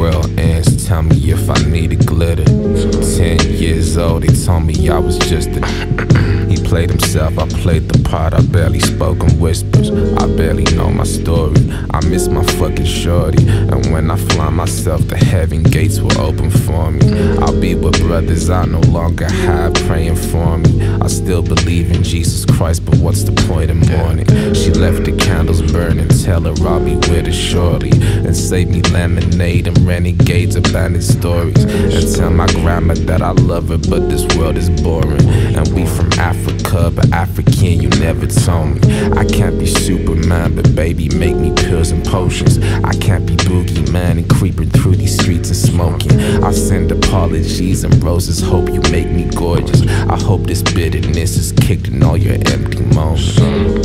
world ends, tell me if I needed glitter. Ten years old, they told me I was just a. he played himself, I played the part. I barely spoke in whispers. I barely know my story. I miss my fucking shorty. And when I fly myself, the heaven gates will open for me. I'll be with brothers I no longer have praying for me. I still believe in Jesus Christ, but what's the point in mourning? She left the candles burning. Tell her I'll be with her shortly. And save me lemonade and renegades, abandoned stories. And tell my grandma that I love her, but this world is boring. And we from Africa, but African, you never told me. I can't be Superman, but baby, make me pills and potions. I can't be boogeyman and creeping through these streets and smoking. I send apologies and roses, hope you make me gorgeous. I hope this bitterness is kicked in all your empty moments.